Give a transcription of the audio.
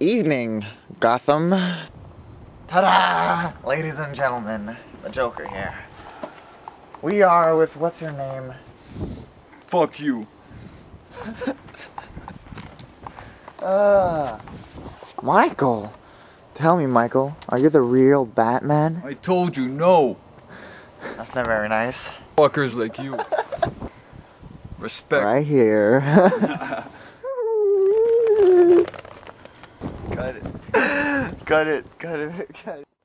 evening, Gotham. Ta-da! Ladies and gentlemen, the Joker here. We are with, what's your name? Fuck you. Uh, Michael. Tell me, Michael, are you the real Batman? I told you no. That's not very nice. Fuckers like you. Respect. Right here. Got it. Cut it, cut it, cut it.